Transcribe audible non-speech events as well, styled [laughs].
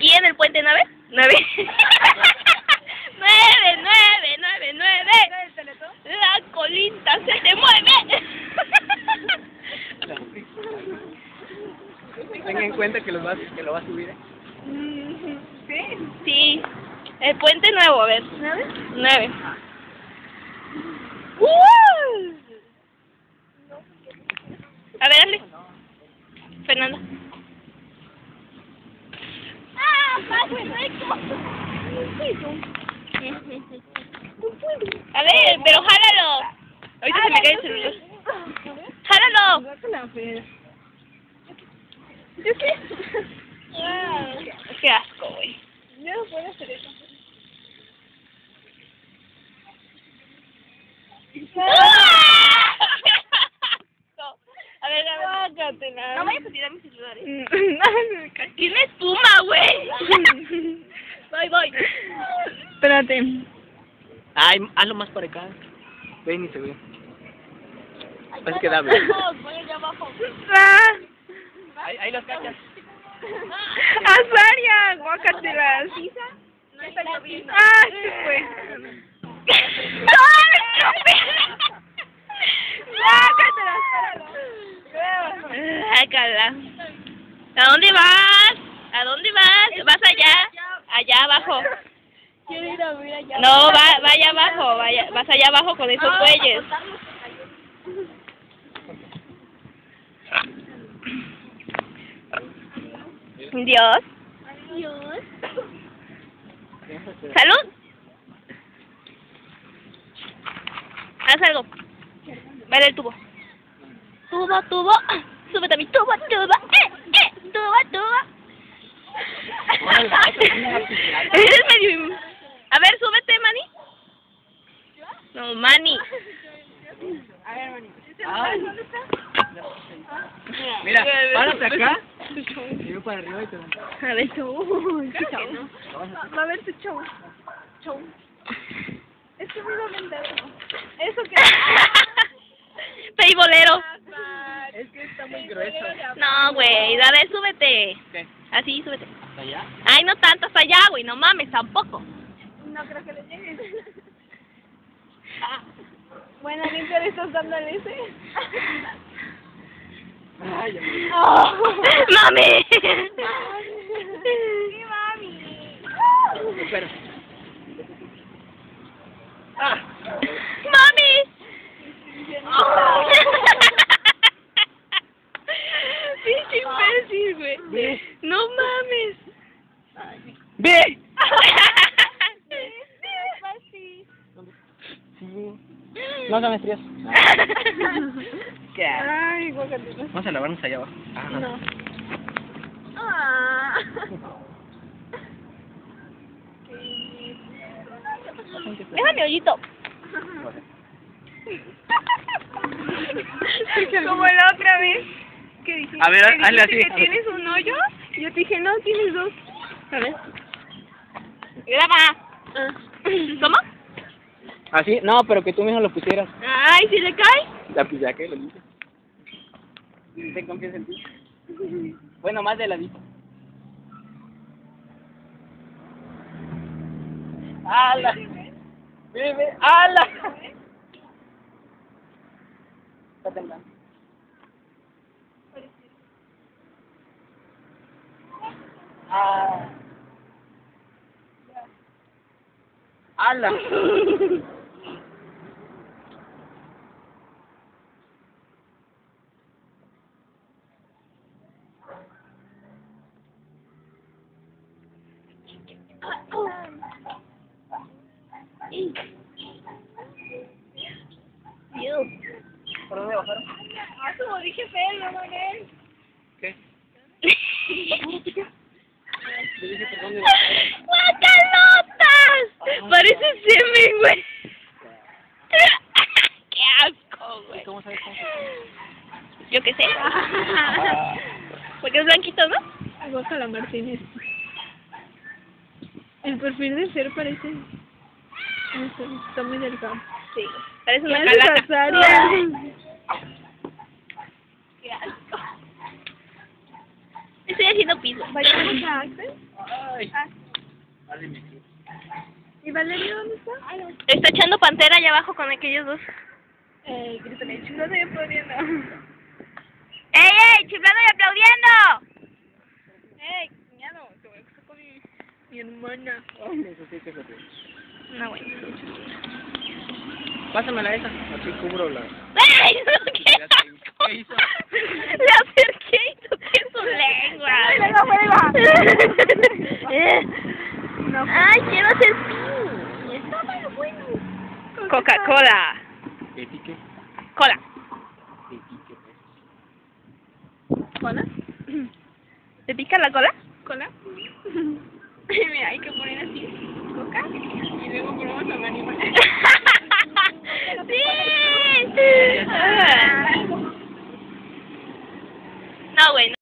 aquí en el puente 9? 9. 9, 9, 9, 9. La colita se te mueve. [laughs] Tenga en cuenta que lo va, que lo va a subir. ¿eh? Mm, sí. Sí. El puente nuevo, a ver. ¿9? 9. [laughs] A ver, pero jálalo. Ahorita se me cae el celular. ¡Jálalo! Qué. Qué asco, güey. yo no puedo hacer eso. A ver, a ver. No vayas a tirar mis celulares. [laughs] Tiene espuma, güey. [laughs] Voy, voy. Espérate. Ay, hazlo más para acá. Ven y se ve. Es que da, ¿verdad? Voy allá abajo. Ah, Ahí, ahí los cachas. Azaria, guácatelas. No está lloviendo. Ah, se fue. Sácatelas, Sácala. ¿A dónde vas? ¿A dónde vas? ¿Vas allá? Allá abajo. Quiero ir a ver allá. No, va, vaya abajo, vaya, vas allá abajo con esos bueyes. Dios. Adiós. Salud. Haz algo. Vale el tubo. Tubo, tubo. Súbete a mi tubo, tubo. Eh, eh, tubo, tubo. [laughs] Eres medio... A ver, súbete, Manny. No, Manny. A ver, manito. Ay. Mira, párate acá. [laughs] Y yo para arriba y te A ver, tú. Va a ver tu show. Show. Es que me iba a vender. Eso que. [laughs] Peibolero. Es que está muy grueso. No, güey, a ver, súbete. ¿Qué? Así, súbete. ¿Hasta allá? Ay, no tanto hasta allá, güey, no mames, tampoco. No creo que le llegue. Bueno, ¿a quién le estás dando el ese? Ay, me- ¡Mami! Sí, mami. Espera. Ah. ¡Mami! Pinche imbécil, güey. Ve. No mames. ¡Ve! Fácil. Sí. No, dame frías. [laughs] ¿Qué? Ay, guacatela. Vamos a lavarnos allá abajo. Ah, no. No. Ah. Déjame hoyito. [laughs] Como la otra vez que dijiste, A ver, que, hazle así. que tienes un hoyo y yo te dije, no, tienes dos. A ver. Graba. ¿Cómo? Así, no, pero que tú mismo lo pusieras. Ay, si le cae. La pues ya que lo limpias. ¿Te confías en ti? Bueno, más de ladito. ¡Hala! ¡Bebe! ¡Hala! Está temblando. ¡Ah! ¡Hala! Dios. ¿Por dónde bajaron? Ah, como dije feo, no mames. ¿Qué? [laughs] Le dije por dónde bajaron. ¡Guacalotas! Parece semen, güey. [laughs] ¡Qué asco, güey! ¿Cómo sabes cómo? Yo qué sé. Porque es blanquito, ¿no? Guacala Martínez. El perfil del ser parece... Está muy delgado. Sí. Parece ¿Qué una? Qué asco. Estoy haciendo piso. Vayamos a Axel. Ay. Ah, Vale, me quedo. ¿Y Valeria dónde está? Está echando pantera allá abajo con aquellos dos. Eh, grítale, y aplaudiendo. ¡Ey, ey! ¡Chiflando y aplaudiendo! ¡Ey, cuñado! Te voy a casar con mi, mi hermana. Ay, eso sí, fíjate. No, bueno. Pásamela esa. Así cubro la. ¡Ay! no, [laughs] ¿Qué asco! ¿Qué hizo? Le acerqué y toqué su lengua. Ay. Eh. No. [laughs] ¡Ay, quiero hacer pin! Está muy bueno. Coca-Cola. ¿Qué pique? Cola. ¿Qué pique? ¿Cola? ¿Te pica la cola? ¿Cola? [laughs] Siguro naman yung